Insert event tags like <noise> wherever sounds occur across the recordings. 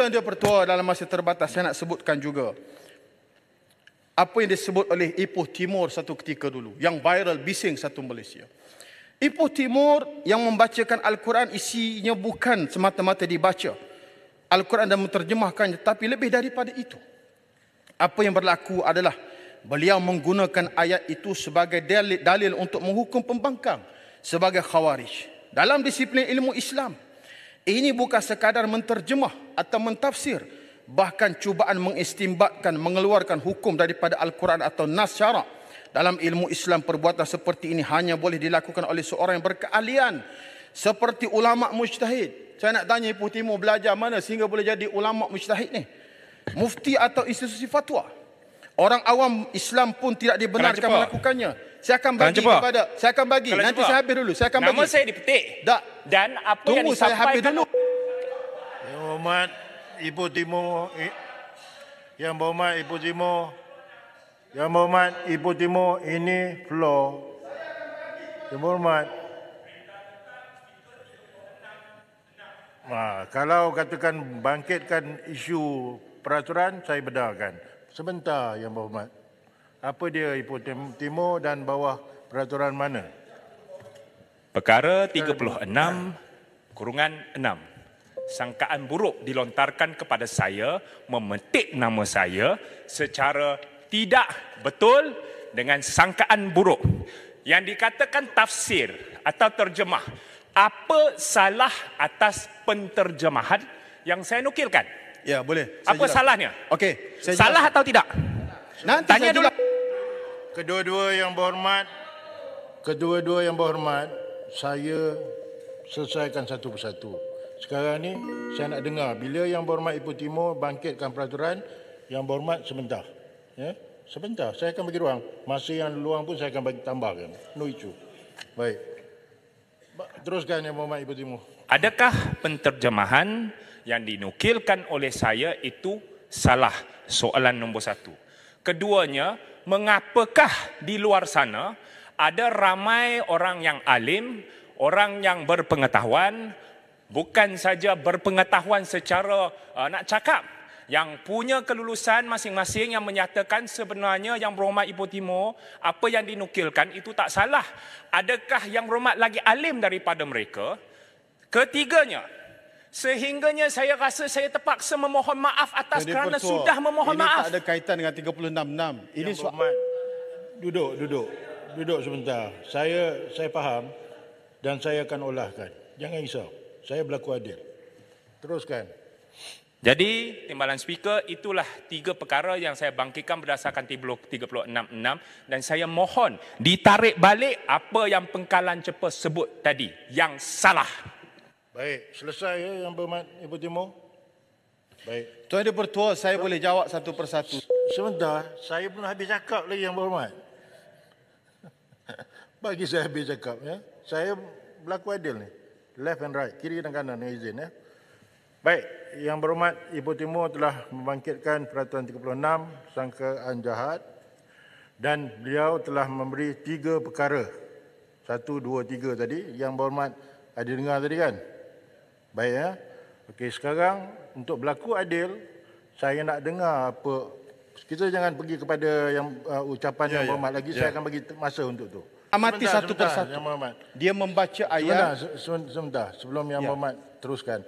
Tuan Dia Pertua dalam masa terbatas saya nak sebutkan juga apa yang disebut oleh Ipoh Timur satu ketika dulu yang viral bising satu Malaysia. Ipoh Timur yang membacakan Al-Quran isinya bukan semata-mata dibaca Al-Quran dan menterjemahkannya tapi lebih daripada itu. Apa yang berlaku adalah beliau menggunakan ayat itu sebagai dalil, dalil untuk menghukum pembangkang sebagai khawarij. Dalam disiplin ilmu Islam, ini bukan sekadar menterjemah atau mentafsir, bahkan cubaan mengistimbatkan, mengeluarkan hukum daripada Al-Quran atau Nas Syarak. Dalam ilmu Islam, perbuatan seperti ini hanya boleh dilakukan oleh seorang yang berkeahlian. Seperti ulama mujtahid. Saya nak tanya Ibu Timur belajar mana sehingga boleh jadi ulama mujtahid ni? Mufti atau institusi fatwa? Orang awam Islam pun tidak dibenarkan melakukannya. Saya akan bagi kepada saya akan bagi. Kalau Nanti cepat. saya habis dulu. Saya akan Nama bagi. Nama saya dipetik. Tak. Dan apa Tunggu yang disampaikan saya habis dulu. Yang berhormat Ibu Timur Yang berhormat Ibu Timur Yang berhormat Ibu Timur ini floor. Yang berhormat Nah, kalau katakan bangkitkan isu peraturan, saya benarkan. Sebentar, Yang Berhormat. Apa dia Ipoh Timur dan bawah peraturan mana? Perkara 36 kurungan 6. Sangkaan buruk dilontarkan kepada saya memetik nama saya secara tidak betul dengan sangkaan buruk. Yang dikatakan tafsir atau terjemah. Apa salah atas penterjemahan yang saya nukilkan? Ya, boleh. Saya Apa jelas. salahnya? Okey. Salah jelas. atau tidak? Nanti Tanya dulu. Kedua-dua yang berhormat, kedua-dua yang berhormat, saya selesaikan satu persatu. Sekarang ni saya nak dengar bila yang berhormat Ibu Timur bangkitkan peraturan, yang berhormat sebentar. Ya? Sebentar, saya akan bagi ruang. Masa yang luang pun saya akan bagi tambahkan. No issue. Baik. Teruskan yang berhormat Ibu Timur. Adakah penterjemahan yang dinukilkan oleh saya itu salah? Soalan nombor satu. Keduanya, mengapakah di luar sana ada ramai orang yang alim, orang yang berpengetahuan, bukan saja berpengetahuan secara uh, nak cakap, yang punya kelulusan masing-masing yang menyatakan sebenarnya yang berhormat Ibu Timur, apa yang dinukilkan itu tak salah. Adakah yang berhormat lagi alim daripada mereka? Ketiganya, Sehingganya saya rasa saya terpaksa memohon maaf atas Jadi kerana bertuah. sudah memohon ini maaf. Ini tak ada kaitan dengan 36.6. Ini soal... Duduk, duduk. Duduk sebentar. Saya saya faham dan saya akan olahkan. Jangan risau. Saya berlaku adil. Teruskan. Jadi, timbalan speaker, itulah tiga perkara yang saya bangkitkan berdasarkan 36.6 dan saya mohon ditarik balik apa yang pengkalan cepat sebut tadi yang salah. Baik, selesai ya yang berhormat Ibu Timur. Baik. Tuan Yang Bertua, saya Tuan, boleh jawab satu persatu. Sebentar, saya belum habis cakap lagi yang berhormat. Bagi saya habis cakap ya. Saya berlaku adil ni. Left and right, kiri dan kanan yang izin ya. Baik, yang berhormat Ibu Timur telah membangkitkan peraturan 36 sangkaan jahat dan beliau telah memberi tiga perkara. Satu, dua, tiga tadi. Yang berhormat ada dengar tadi kan? Baik ya. Okey, sekarang untuk berlaku adil, saya nak dengar apa kita jangan pergi kepada yang uh, ucapan ya, yang ya. berhormat lagi. Ya. Saya akan bagi masa untuk tu. Amati sebentar, satu persatu. Yang berhormat. Dia membaca ayat. Sebentar, sebentar. Sebelum yang ya. berhormat teruskan.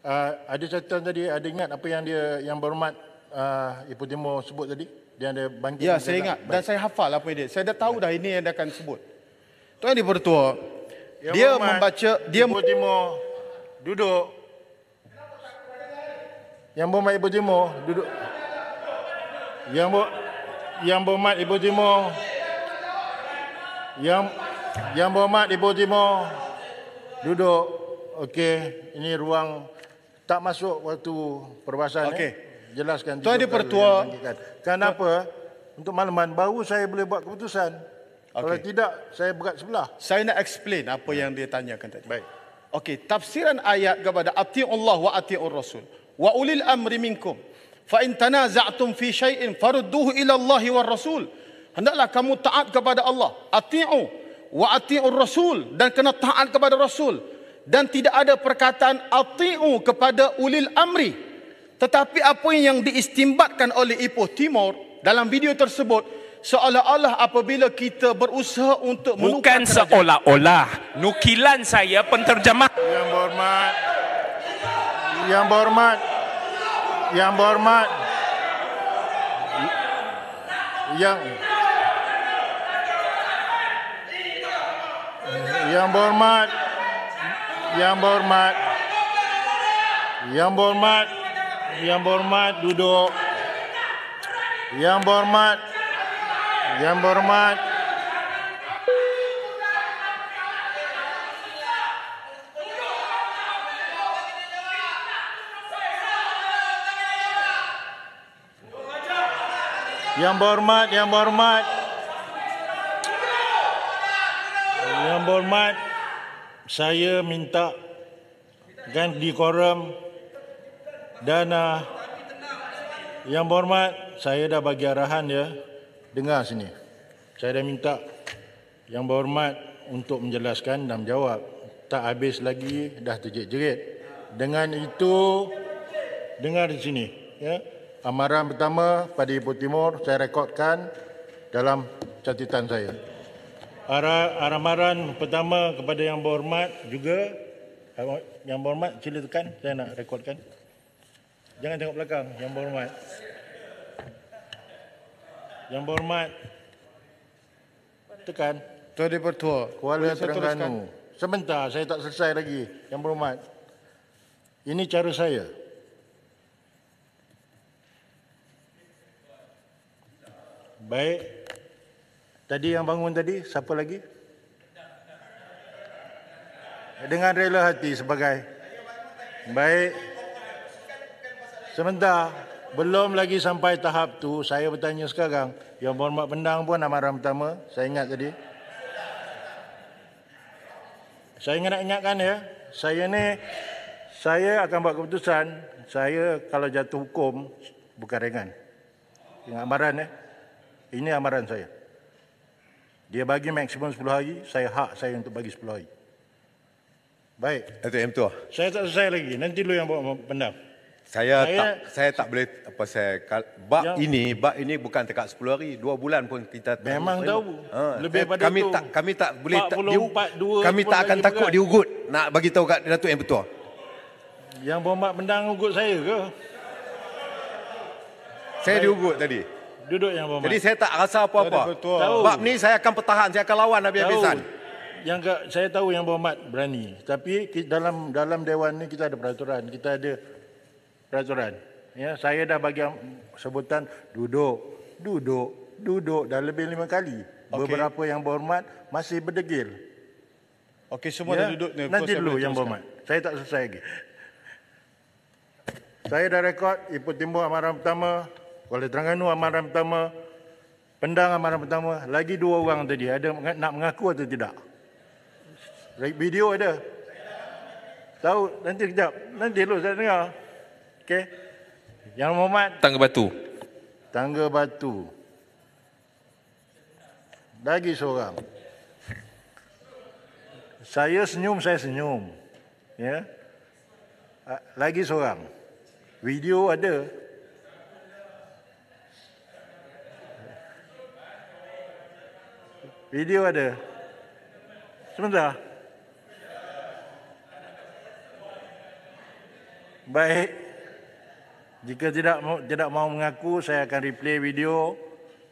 Uh, ada catatan tadi, ada ingat apa yang dia yang berhormat uh, Ibu Timur sebut tadi? Dia ada bangkit. Ya, saya ingat. Baik. Dan saya hafal apa dia. Saya dah tahu dah ini yang dia akan sebut. Tuan Ibu Pertua, dia membaca... Dia Ibu Timur Duduk. Yang berhormat Ibu Timur, duduk. Yang ber, yang berhormat Ibu Timur. Yang yang berhormat Ibu Timur. Duduk. Okey, ini ruang tak masuk waktu perbahasan Okey. Eh? Jelaskan. Tuan Di Pertua. Kenapa? Untuk malaman baru saya boleh buat keputusan. Okay. Kalau tidak, saya berat sebelah. Saya nak explain apa yang dia tanyakan tadi. Baik. Okey, tafsiran ayat kepada Allah wa ati'ur rasul wa ulil amri minkum. Fa in tanaza'tum fi syai'in farudduhu ila Allah wa rasul. Hendaklah kamu taat kepada Allah, ati'u wa ati'ur rasul dan kena taat kepada rasul dan tidak ada perkataan ati'u kepada ulil amri. Tetapi apa yang diistimbatkan oleh Ipoh Timur dalam video tersebut seolah-olah apabila kita berusaha untuk Bukan seolah-olah. Nukilan saya penterjemah. Yang berhormat. Yang berhormat. Yang berhormat. Yang Yang berhormat. Yang berhormat. Yang berhormat. Yang berhormat duduk. Yang berhormat. Yang berhormat. Yang berhormat, yang berhormat. Berhormat, saya minta di korum dan uh, yang berhormat, saya dah bagi arahan ya. Dengar sini. Saya dah minta yang berhormat untuk menjelaskan dan menjawab. Tak habis lagi dah terjerit-jerit. Dengan itu dengar di sini ya. Amaran pertama pada Ibu Timur saya rekodkan dalam catatan saya. Ara, amaran pertama kepada yang berhormat juga yang berhormat sila tekan saya nak rekodkan. Jangan tengok belakang yang berhormat. Yang berhormat tekan Tuan Dipertua, Kuala? Terengganu. Sebentar, saya tak selesai lagi. Yang berhormat. Ini cara saya. Baik. Tadi yang bangun tadi, siapa lagi? Dengan rela hati sebagai. Baik. Sebentar. Belum lagi sampai tahap tu, saya bertanya sekarang. Yang berhormat pendang pun amaran pertama. Saya ingat tadi. Saya ingat nak ingatkan ya, saya ni saya akan buat keputusan, saya kalau jatuh hukum bukan ringan. Ingat amaran ya. Ini amaran saya. Dia bagi maksimum 10 hari, saya hak saya untuk bagi 10 hari. Baik, Datuk M tu. saya tak selesai lagi. Nanti lu yang bawa pendam. Saya, Saya- tak saya tak boleh apa saya kal- bab Yang- ini bab ini bukan dekat 10 hari, 2 bulan pun kita Memang tahu. Lebih saya- pada kami tu. tak kami tak boleh tak 44, dua kami tak akan takut berat. diugut nak bagi tahu kat Datuk M betul. Yang berhormat pendang ugut saya ke? Saya diugut tadi. Duduk yang berhormat. Jadi saya tak rasa apa-apa. Bab ni saya akan pertahan, saya akan lawan habis-habisan. Tahu. Yang ke, saya tahu yang berhormat berani. Tapi dalam dalam dewan ni kita ada peraturan, kita ada peraturan. Ya, saya dah bagi sebutan duduk, duduk, duduk dah lebih lima kali. Okey. Beberapa yang berhormat masih berdegil. Okey, semua Ya, dah duduk ni. Nanti dulu yang berhormat. Saya tak selesai lagi. Saya dah rekod Ipoh Timur amaran pertama, Kuala Terengganu amaran pertama, Pendang amaran pertama, lagi dua orang tadi ada nak mengaku atau tidak? Video ada. Tahu nanti kejap. Nanti dulu saya dengar. Okey. Yang Muhammad Tangga batu. Tangga Batu. Lagi seorang. Saya senyum, saya senyum. Ya. Lagi seorang. Video ada. Video ada. Sebentar. Baik. Jika tidak tidak mau mengaku, saya akan replay video,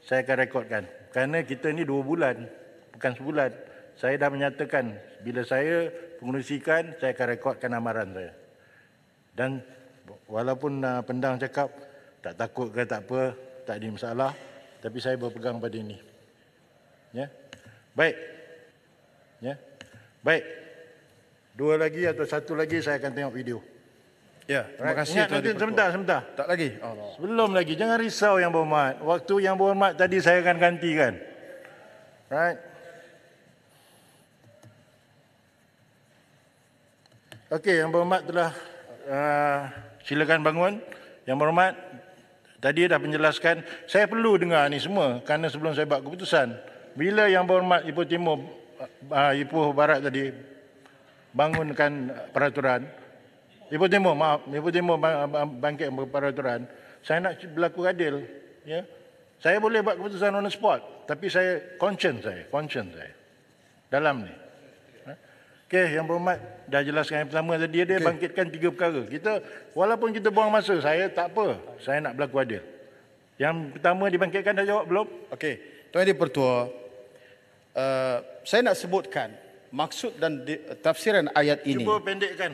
saya akan rekodkan. Kerana kita ni dua bulan, bukan sebulan. Saya dah menyatakan, bila saya pengerusikan, saya akan rekodkan amaran saya. Dan walaupun uh, pendang cakap, tak takut ke tak apa, tak ada masalah, tapi saya berpegang pada ini. Ya. Baik. Ya. Baik. Dua lagi atau satu lagi saya akan tengok video. Ya, terima kasih Ingat Tuan nanti sebentar, sebentar. Tak lagi. Allah. Belum lagi. Jangan risau yang berhormat. Waktu yang berhormat tadi saya akan gantikan. Right? Okey, yang berhormat telah uh, silakan bangun. Yang berhormat, tadi dah menjelaskan. Saya perlu dengar ni semua kerana sebelum saya buat keputusan. Bila yang berhormat Ipoh Timur, uh, Ipoh Barat tadi bangunkan peraturan, Ibu Timur, maaf. Ibu Timur bang- bang- bangkit peraturan. Saya nak berlaku adil. Ya. Saya boleh buat keputusan on the spot. Tapi saya, conscience saya. Conscience saya. Dalam ni. Ha? Okey, yang berhormat, dah jelaskan yang pertama tadi, dia bangkitkan tiga perkara. Kita, walaupun kita buang masa, saya tak apa. Saya nak berlaku adil. Yang pertama dibangkitkan dah jawab belum? Okey, Tuan Yang Pertua, uh, saya nak sebutkan maksud dan di, tafsiran ayat ini Cuba pendekkan.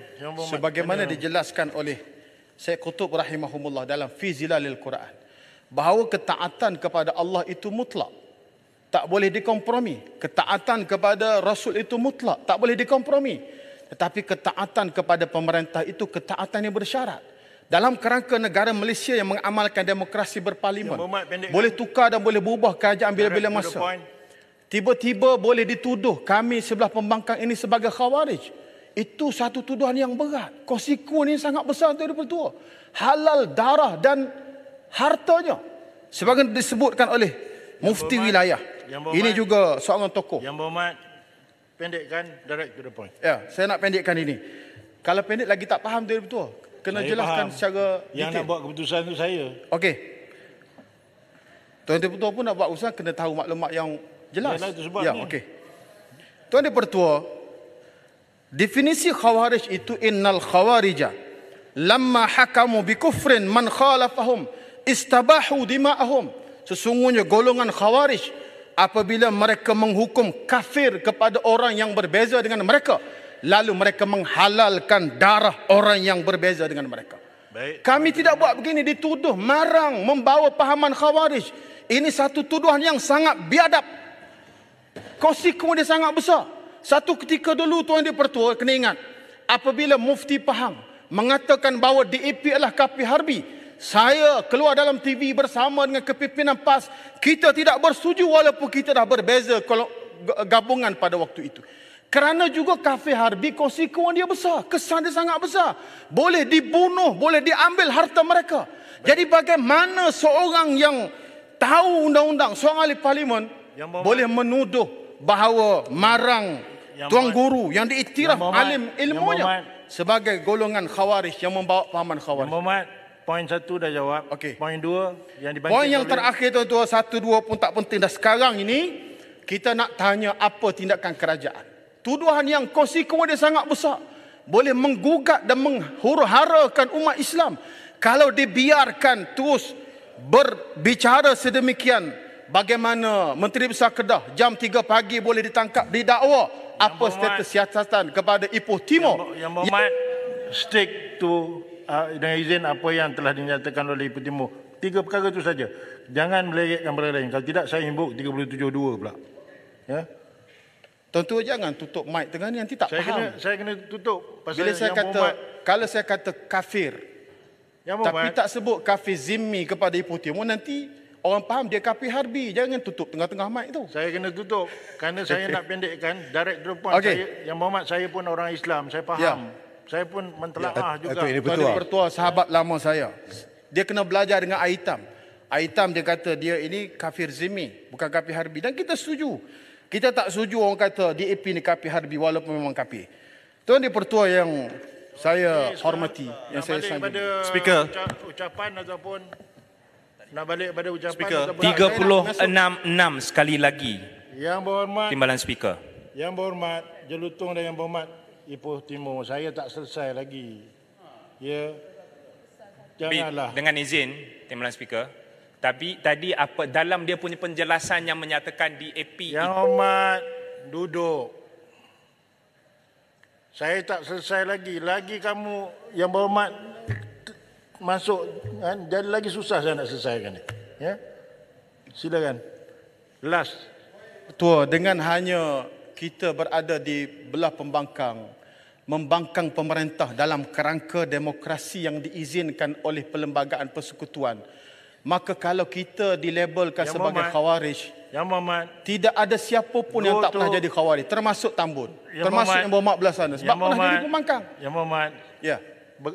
Sebagaimana dijelaskan oleh Syekh Qutub rahimahumullah dalam Fi Zilalil Quran bahawa ketaatan kepada Allah itu mutlak. Tak boleh dikompromi. Ketaatan kepada rasul itu mutlak. Tak boleh dikompromi. Tetapi ketaatan kepada pemerintah itu ketaatan yang bersyarat. Dalam kerangka negara Malaysia yang mengamalkan demokrasi berparlimen pendekkan. boleh tukar dan boleh berubah kerajaan bila-bila masa. Tiba-tiba boleh dituduh kami sebelah pembangkang ini sebagai khawarij. Itu satu tuduhan yang berat. Konsekuen yang sangat besar untuk dipertua. Halal darah dan hartanya. Sebagai disebutkan oleh mufti berhormat, wilayah. berhormat, Ini juga seorang tokoh. Yang berhormat, pendekkan direct to the point. Ya, saya nak pendekkan ini. Kalau pendek lagi tak faham dia betul. Kena Saya jelaskan faham. secara Yang nak detail. buat keputusan tu saya. Okey. Tuan Pertua pun nak buat usaha kena tahu maklumat yang jelas. Itu sebab ya, okey. Tuan Dia Pertua, definisi khawarij itu innal khawarija lamma hakamu bi kufrin man khalafahum istabahu dima'ahum. Sesungguhnya golongan khawarij apabila mereka menghukum kafir kepada orang yang berbeza dengan mereka, lalu mereka menghalalkan darah orang yang berbeza dengan mereka. Baik. Kami tidak buat begini dituduh marang membawa pahaman khawarij. Ini satu tuduhan yang sangat biadab. Konsekuen dia sangat besar. Satu ketika dulu tuan dia pertua kena ingat. Apabila mufti Pahang mengatakan bahawa DAP adalah kapi harbi. Saya keluar dalam TV bersama dengan kepimpinan PAS. Kita tidak bersetuju walaupun kita dah berbeza kalau gabungan pada waktu itu. Kerana juga kafe harbi konsekuen dia besar. Kesan dia sangat besar. Boleh dibunuh, boleh diambil harta mereka. Jadi bagaimana seorang yang tahu undang-undang, seorang ahli parlimen boleh menuduh bahawa marang Yang tuan guru yang diiktiraf Yang alim Yang ilmunya berhormat- sebagai golongan khawarij yang membawa pahaman Yang khawarij. berhormat, poin satu dah jawab. Okey. Poin dua, yang dibangkitkan Poin yang terakhir tuan-tuan, satu dua pun tak penting. Dah sekarang ini, kita nak tanya apa tindakan kerajaan. Tuduhan yang konsekuen dia sangat besar. Boleh menggugat dan menghuru-harakan umat Islam. Kalau dibiarkan terus berbicara sedemikian, bagaimana Menteri Besar Kedah jam 3 pagi boleh ditangkap didakwa apa berhormat- status siasatan kepada Ipoh Timur. Yang, yang berhormat, stick to uh, dengan izin apa yang telah dinyatakan oleh Ibu Timur. Tiga perkara itu saja. Jangan melegetkan perkara lain. Kalau tidak, saya imbuk 37.2 pula. Ya? Tentu jangan tutup mic tengah ni nanti tak Saya faham. kena saya kena tutup pasal Bila saya yang kata berhormat, kalau saya kata kafir yang tapi berhormat, tak sebut kafir zimmi kepada Ipoh Timur nanti orang faham dia kafir harbi. Jangan tutup tengah-tengah mic tu. saya kena tutup kerana saya <laughs> nak pendekkan direct to the point. Okey. Saya, yang berhormat saya pun orang Islam, saya faham. Saya pun mentelaah Ya, juga. Datuk, ini Tuan. Pertua sahabat lama saya. Dia kena belajar dengan Aitam. Aitam dia kata dia ini kafir zimmi, bukan kafir harbi. Dan kita setuju. Kita tak setuju orang kata DAP ni kafir harbi walaupun memang kafir. Tuan Di Pertua yang saya hormati, yang saya sanjung. pada Speaker. uca- ucapan ataupun nak balik pada ucapan Speaker. ataupun 36 sekali lagi yang berhormat timbalan speaker. Yang berhormat, Jelutong dan yang berhormat Ipoh Timur, saya tak selesai lagi. Ya. Janganlah. dengan izin timbalan speaker. Tapi tadi apa dalam dia punya penjelasan yang menyatakan DAP Yang hormat, duduk. Saya tak selesai lagi. Lagi kamu yang berhormat masuk kan? Jadi lagi susah saya nak selesaikan ni. Ya. Silakan. Last. Tua dengan hanya kita berada di belah pembangkang membangkang pemerintah dalam kerangka demokrasi yang diizinkan oleh perlembagaan persekutuan maka kalau kita dilabelkan Yang sebagai Muhammad- khawarij Yang berhormat, tidak ada siapa pun yang tak pernah to- jadi khawarij termasuk Tambun. Yang termasuk Muhammad- yang berhormat belah sana sebab yang pernah jadi berhormat, pembangkang. Yang berhormat, ya. ber-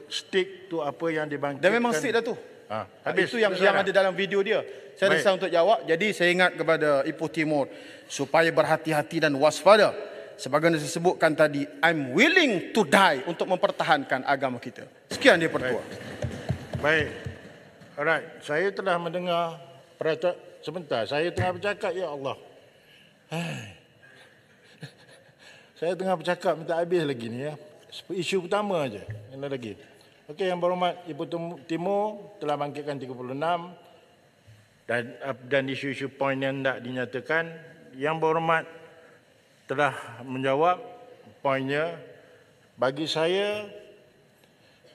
stick to apa yang dibangkitkan. dan memang stick dah tu Ha, Habis itu yang yang ada dalam video dia. Saya Baik. risau untuk jawab. Jadi saya ingat kepada Ipoh Timur supaya berhati-hati dan waspada. sebagaimana disebutkan tadi, I'm willing to die untuk mempertahankan agama kita. Sekian dia pertua. Baik. Alright, saya telah mendengar peraturan sebentar. Saya tengah bercakap ya Allah. Hai. Saya tengah bercakap minta habis lagi ni ya. Isu pertama aja. Ini lagi. Okey, yang berhormat Ibu Tim- Timur telah bangkitkan 36 dan dan isu-isu poin yang tidak dinyatakan. Yang berhormat telah menjawab poinnya. Bagi saya,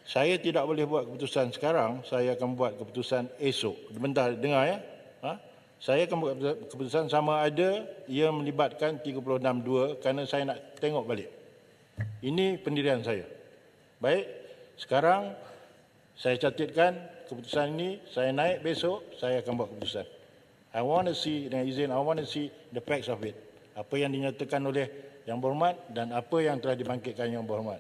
saya tidak boleh buat keputusan sekarang. Saya akan buat keputusan esok. Bentar, dengar ya. Ha? Saya akan buat keputusan sama ada ia melibatkan 36.2 kerana saya nak tengok balik. Ini pendirian saya. Baik, sekarang saya catatkan keputusan ini, saya naik besok, saya akan buat keputusan. I want to see, dengan izin, I want to see the facts of it. Apa yang dinyatakan oleh yang berhormat dan apa yang telah dibangkitkan yang berhormat.